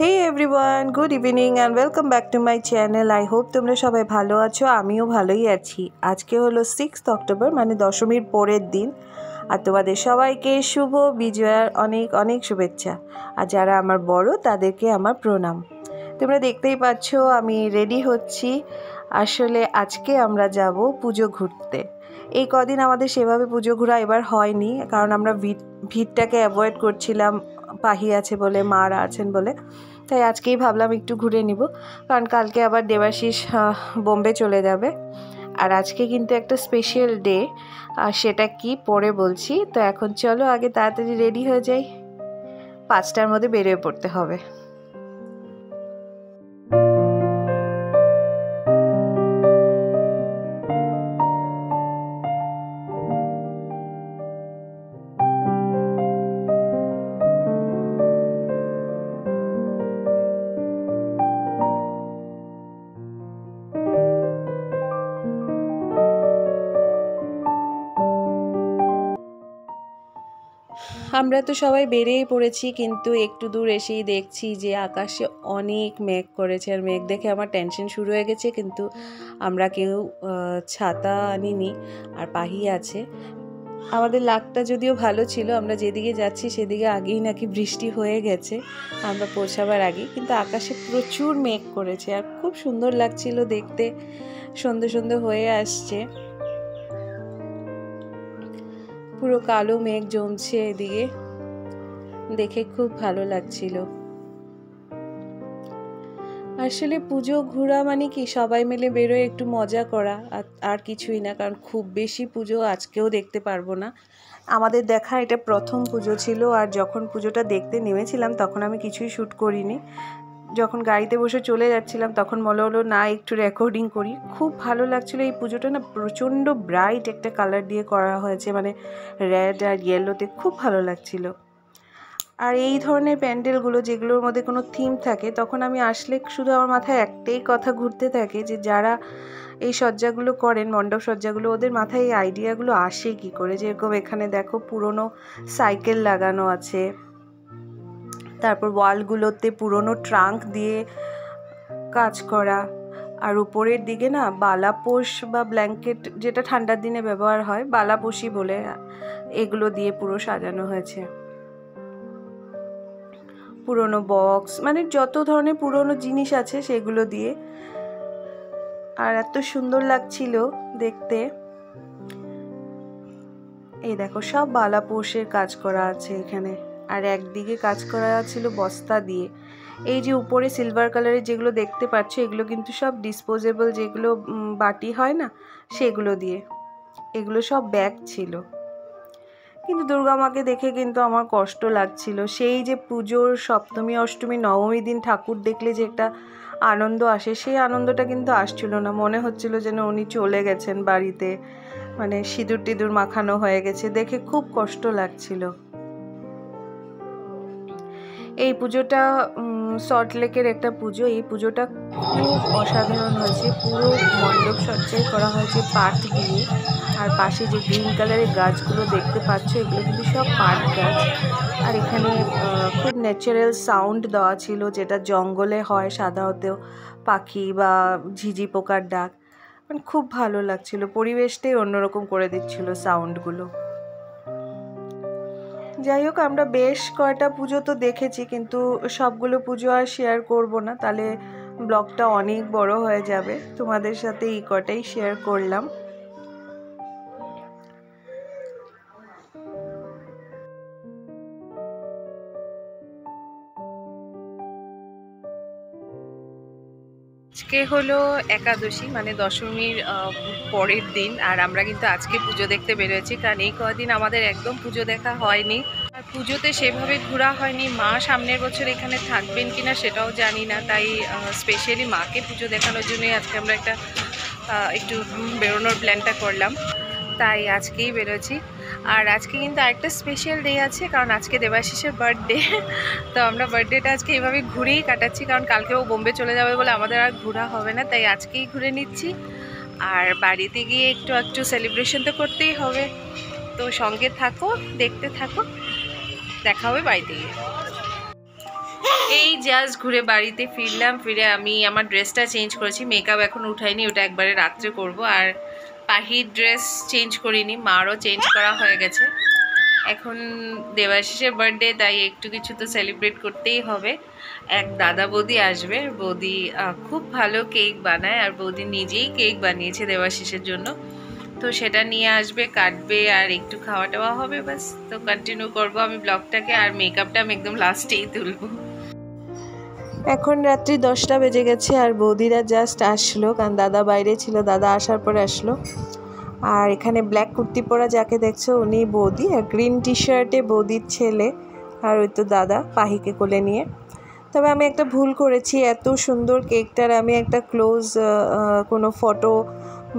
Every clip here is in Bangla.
Hey everyone good evening and welcome back to my channel I hope তোমরা সবাই ভালো আছো, আমিও ভালোই আছি। আজকে হলো সিক্সথ অক্টোবর মানে দশমীর পরের দিন। আর তোমাদের সবাইকে শুভ বিজয়ার অনেক অনেক শুভেচ্ছা। আর যারা আমার বড়, তাদেরকে আমার প্রণাম। তোমরা দেখতেই পাচ্ছ, আমি রেডি হচ্ছি। আসলে আজকে আমরা যাব পুজো ঘুরতে। এই কদিন আমাদের সেভাবে পুজো ঘোরা এবার হয়নি, কারণ আমরা ভিড় ভিড়টাকে অ্যাভয়েড করছিলাম, পাহি আছে বলে, মারা আছেন বলে। তাই আজকেই ভাবলাম একটু ঘুরে নিব, কারণ কালকে আবার দেবাশিস বোম্বে চলে যাবে। আর আজকে কিন্তু একটা স্পেশাল ডে আর সেটা কি পরে বলছি। তো এখন চলো আগে তাড়াতাড়ি রেডি হয়ে যাই। পাঁচটার মধ্যে বেরিয়ে পড়তে হবে। আমরা তো সবাই বেরিয়ে পড়েছি, কিন্তু একটু দূর এসেই দেখছি যে আকাশে অনেক মেঘ করেছে। আর মেঘ দেখে আমার টেনশন শুরু হয়ে গেছে, কিন্তু আমরা কেউ ছাতা আনিনি আর পাহি আছে। আমাদের লাকটা যদিও ভালো ছিল, আমরা যেদিকে যাচ্ছি সেদিকে আগেই নাকি বৃষ্টি হয়ে গেছে, আমরা পৌঁছাবার আগে কিন্তু আকাশে প্রচুর মেঘ করেছে। আর খুব সুন্দর লাগছিল দেখতে, সন্ধে সন্ধে হয়ে আসছে। পুরো কালো মেঘ জমছে এদিকে। দেখে খুব ভালো লাগছিল। আসলে পুজো, ঘোরা মানে কি? সবাই মিলে বেরোয় একটু মজা করা, আর কিছুই না, কারণ খুব বেশি পুজো আজকেও দেখতে পারব না। আমাদের দেখা এটা প্রথম পুজো ছিল, আর যখন পুজোটা দেখতে নেমেছিলাম, তখন আমি কিছুই শ্যুট করিনি। যখন গাড়িতে বসে চলে যাচ্ছিলাম, তখন মনে হলো, না, একটু রেকর্ডিং করি। খুব ভালো লাগছিল এই পুজোটা। না, প্রচণ্ড ব্রাইট একটা কালার দিয়ে করা হয়েছে মানে রেড আর ইয়েলোতে খুব ভালো লাগছিল। আর এই ধরনের প্যান্ডেলগুলো যেগুলোর মধ্যে কোনো থিম থাকে, তখন আমি আসলে শুধু আমার মাথায় একটাই কথা ঘুরতে থাকে যে, যারা এই সজ্জাগুলো করেন, মণ্ডপ সজ্জাগুলো, ওদের মাথায় এই আইডিয়াগুলো আসে কি করে? যেরকম এখানে দেখো, পুরনো সাইকেল লাগানো আছে। তারপর ওয়ালগুলোতে পুরনো ট্রাঙ্ক দিয়ে কাজ করা। আর উপরের দিকে না বালাপোষ বা ব্ল্যাঙ্কেট যেটা ঠান্ডার দিনে ব্যবহার হয় বালাপোষই বলে, এগুলো দিয়ে পুরো সাজানো হয়েছে। পুরনো বক্স মানে যত ধরনের পুরনো জিনিস আছে সেগুলো দিয়ে। আর এত সুন্দর লাগছিল দেখতে। এই দেখো সব বালাপোষের কাজ করা আছে এখানে। আর একদিকে কাজ করা ছিল বস্তা দিয়ে। এই যে উপরে সিলভার কালারের যেগুলো দেখতে পাচ্ছ, এগুলো কিন্তু সব ডিসপোজেবল যেগুলো বাটি হয় না, সেগুলো দিয়ে। এগুলো সব ব্যাগ ছিল। কিন্তু দুর্গা মাকে দেখে কিন্তু আমার কষ্ট লাগছিল। সেই যে পুজোর সপ্তমী, অষ্টমী, নবমী দিন ঠাকুর দেখলে যে একটা আনন্দ আসে, সেই আনন্দটা কিন্তু আসছিল না। মনে হচ্ছিল যেন উনি চলে গেছেন বাড়িতে। মানে সিঁদুর টিঁদুর মাখানো হয়ে গেছে। দেখে খুব কষ্ট লাগছিল। এই পুজোটা সল্টলেকের একটা পুজো। এই পুজোটা খুব অসাধারণ হয়েছে। পুরো মণ্ডপ সজ্জাই করা হয়েছে পাট দিয়ে। আর পাশে যে গ্রিন কালারের গাছগুলো দেখতে পাচ্ছ, এগুলো কিন্তু সব পাট গাছ। আর এখানে খুব ন্যাচারাল সাউন্ড দেওয়া ছিল, যেটা জঙ্গলে হয় সাধারণত পাখি বা ঝিঝি পোকার ডাক। মানে খুব ভালো লাগছিল। পরিবেশটাই অন্যরকম করে দিচ্ছিল সাউন্ডগুলো যাই হোক, আমরা বেশ কয়টা পুজো তো দেখেছি, কিন্তু সবগুলো পুজো আর শেয়ার করব না। তাহলে ব্লগটা অনেক বড় হয়ে যাবে। তোমাদের সাথে এই কটাই শেয়ার করলাম। আজকে হলো একাদশী মানে দশমীর পরের দিন। আর আমরা কিন্তু আজকে পুজো দেখতে বেরোয়েছি, কারণ এই কদিন আমাদের একদম পুজো দেখা হয়নি। আর পুজোতে সেভাবে ঘোরা হয়নি। মা সামনের বছর এখানে থাকবেন কিনা সেটাও জানি না। তাই স্পেশালি মাকে পুজো দেখানোর জন্যই আজকে আমরা একটা একটু বেরোনোর প্ল্যানটা করলাম। তাই আজকেই বেরোছি আর আজকে কিন্তু আরেকটা স্পেশাল ডে আছে, কারণ আজকে দেবাশিসের বার্থডে তো আমরা বার্থডেটা আজকে এইভাবে ঘুরেই কাটাচ্ছি, কারণ কালকে ও বোম্বে চলে যাবে বলে আমাদের আর ঘোরা হবে না, তাই আজকেই ঘুরে নিচ্ছি। আর বাড়িতে গিয়ে একটু একটু সেলিব্রেশন তো করতেই হবে। তো সঙ্গে থাকো, দেখতে থাকো, দেখা হবে বাড়িতে গিয়ে। এই জাস্ট ঘুরে বাড়িতে ফিরলাম, ফিরে আমি, আমার ড্রেসটা চেঞ্জ করেছি মেকআপ এখন উঠাইনি, ওটা একবারে রাত্রে করব। আর পাহির ড্রেস চেঞ্জ করিনি, মারও চেঞ্জ করা হয়ে গেছে। এখন দেবাশিসের বার্থডে তাই একটু কিছু তো সেলিব্রেট করতেই হবে। এক দাদা বৌদি আসবে, বৌদি খুব ভালো কেক বানায় আর বৌদি নিজেই কেক বানিয়েছে দেবাশিসের জন্য। তো সেটা নিয়ে আসবে, কাটবে আর একটু খাওয়া টাওয়া হবে বাস তো কন্টিনিউ করব আমি ব্লগটাকে আর মেকআপটা আমি একদম লাস্টেই তুলবো। এখন রাত্রি দশটা বেজে গেছে আর বৌদিরা জাস্ট আসলো, কারণ দাদা বাইরে ছিল, দাদা আসার পরে আসলো। আর এখানে ব্ল্যাক কুর্তি পরা যাকে দেখছ, উনি বৌদি, আর গ্রিন টি শার্টে বৌদির ছেলে, আর ওই তো দাদা পাহিকে কোলে নিয়ে। তবে আমি একটা ভুল করেছি, এত সুন্দর কেকটার আমি একটা ক্লোজ কোনো ফটো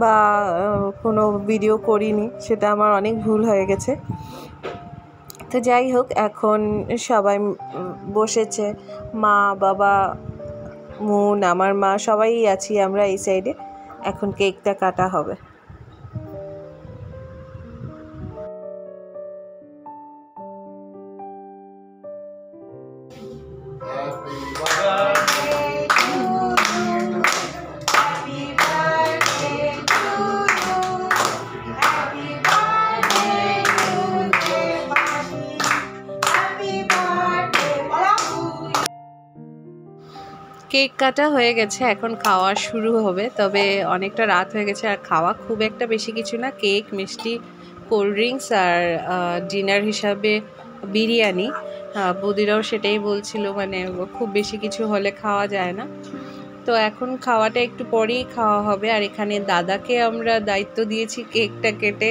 বা কোনো ভিডিও করিনি, সেটা আমার অনেক ভুল হয়ে গেছে। তো যাই হোক, এখন সবাই বসেছে। মা, বাবা, মুন, আমার মা, সবাই আছি আমরা এই সাইডে এখন কেকটা কাটা হবে। কেক কাটা হয়ে গেছে, এখন খাওয়া শুরু হবে। তবে অনেকটা রাত হয়ে গেছে, আর খাওয়া খুব একটা বেশি কিছু না। কেক, মিষ্টি, কোল্ড ড্রিঙ্কস আর ডিনার হিসাবে বিরিয়ানি। বৌদিরাও সেটাই বলছিল মানে খুব বেশি কিছু হলে খাওয়া যায় না। তো এখন খাওয়াটা একটু পরেই খাওয়া হবে। আর এখানে দাদাকে আমরা দায়িত্ব দিয়েছি কেকটা কেটে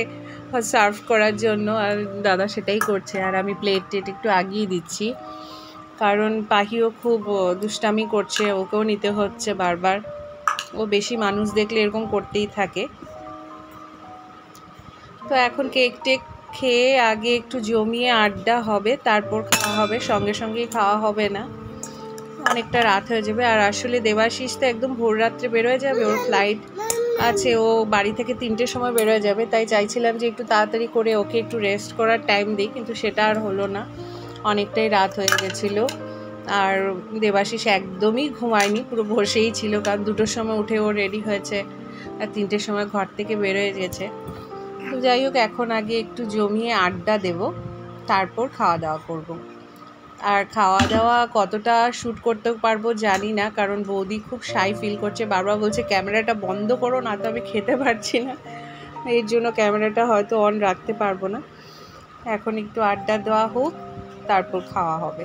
সার্ভ করার জন্য, আর দাদা সেটাই করছে। আর আমি প্লেট টেট একটু আগিয়ে দিচ্ছি। কারণ পাখিও খুব দুষ্টামি করছে, ওকেও নিতে হচ্ছে বারবার। ও বেশি মানুষ দেখলে এরকম করতেই থাকে। তো এখন কেক টেক খেয়ে আগে একটু জমিয়ে আড্ডা হবে, তারপর খাওয়া হবে, সঙ্গে সঙ্গেই খাওয়া হবে না। অনেকটা রাত হয়ে যাবে। আর আসলে দেবাশিস তো একদম ভোর রাত্রে বেরোয় যাবে, ওর ফ্লাইট আছে, ও বাড়ি থেকে তিনটের সময় বেরোয় যাবে। তাই চাইছিলাম যে একটু তাড়াতাড়ি করে ওকে একটু রেস্ট করার টাইম দিই, কিন্তু সেটা আর হলো না। অনেকটাই রাত হয়ে গেছিল। আর দেবাশিস একদমই ঘুমায়নি, পুরো বসেই ছিল কারণ দুটোর সময় উঠে ও রেডি হয়েছে আর তিনটের সময় ঘর থেকে বেরোয় গেছে। তো যাই হোক, এখন আগে একটু জমিয়ে আড্ডা দেব, তারপর খাওয়া দাওয়া করব। আর খাওয়া দাওয়া কতটা শ্যুট করতে পারব জানি না, কারণ বৌদি খুব সাই ফিল করছে। বারবার বলছে, ক্যামেরাটা বন্ধ করো না তো আমি খেতে পারছি না। এর জন্য ক্যামেরাটা হয়তো অন রাখতে পারব না। এখন একটু আড্ডা দেওয়া হোক। তারপর খাওয়া হবে।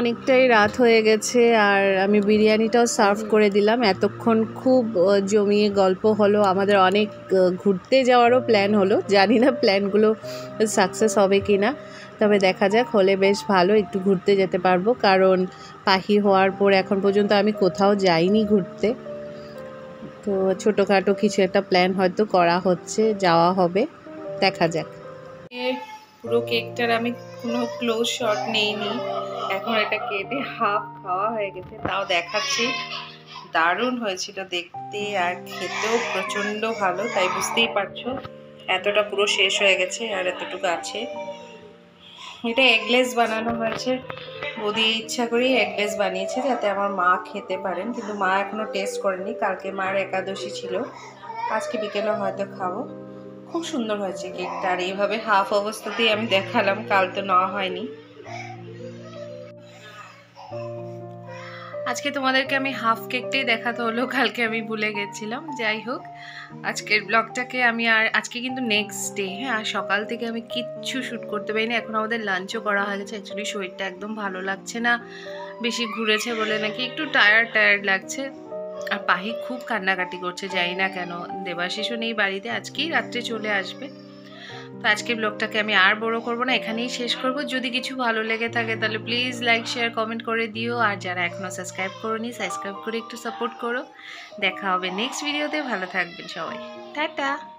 অনেকটাই রাত হয়ে গেছে আর আমি বিরিয়ানিটাও সার্ভ করে দিলাম। এতক্ষণ খুব জমিয়ে গল্প হলো, আমাদের অনেক ঘুরতে যাওয়ারও প্ল্যান হলো। জানি না প্ল্যানগুলো সাকসেস হবে কি না তবে দেখা যাক, হলে বেশ ভালো একটু ঘুরতে যেতে পারব। কারণ পাখি হওয়ার পর এখন পর্যন্ত আমি কোথাও যাইনি ঘুরতে। তো ছোটোখাটো কিছু একটা প্ল্যান হয়তো করা হচ্ছে, যাওয়া হবে, দেখা যাক। পুরো কেকটার আমি কোনো ক্লোজ শট নেইনি। এখন এটা কেটে হাফ খাওয়া হয়ে গেছে, তাও দেখাচ্ছি। দারুণ হয়েছিল দেখতে আর খেতেও প্রচণ্ড ভালো, তাই বুঝতেই পারছ। এতটা পুরো শেষ হয়ে গেছে আর এতটুকু আছে। এটা এগলেস বানানো হয়েছে। বৌদি ইচ্ছা করেই এগলেস বানিয়েছে যাতে আমার মা খেতে পারেন, কিন্তু মা এখনও টেস্ট করেনি। কালকে মার একাদশী ছিল। আজকে বিকেলে হয়তো খাব। খুব সুন্দর হয়েছে কেকটা। আর এইভাবে হাফ অবস্থাতেই আমি দেখালাম, কাল তো নেওয়া হয়নি। আজকে তোমাদেরকে আমি হাফ কেকটাই দেখাতে হলো, কালকে আমি ভুলে গেছিলাম, যাই হোক। আজকের ব্লগটাকে আমি আর, আজকে কিন্তু নেক্সট ডে হ্যাঁ আর সকাল থেকে আমি কিচ্ছু শ্যুট করতে পারিনি, এখন আমাদের লাঞ্চও করা হয়ে গেছে অ্যাকচুয়ালি শরীরটা একদম ভালো লাগছে না, বেশি ঘুরেছে বলে নাকি একটু টায়ার্ড টায়ার্ড লাগছে। আর পাহি খুব কান্নাকাটি করছে, যাই না কেন? দেবাশিসও নেই বাড়িতে, আজকেই রাত্রে চলে আসবে। তো আজকের ব্লগটাকে আমি আর বড় করব না, এখানেই শেষ করব। যদি কিছু ভালো লেগে থাকে তাহলে প্লিজ লাইক শেয়ার কমেন্ট করে দিও। আর যারা এখনও সাবস্ক্রাইব করোনি সাবস্ক্রাইব করে একটু সাপোর্ট করো। দেখা হবে নেক্সট ভিডিওতে ভালো থাকবেন সবাই। টাটা!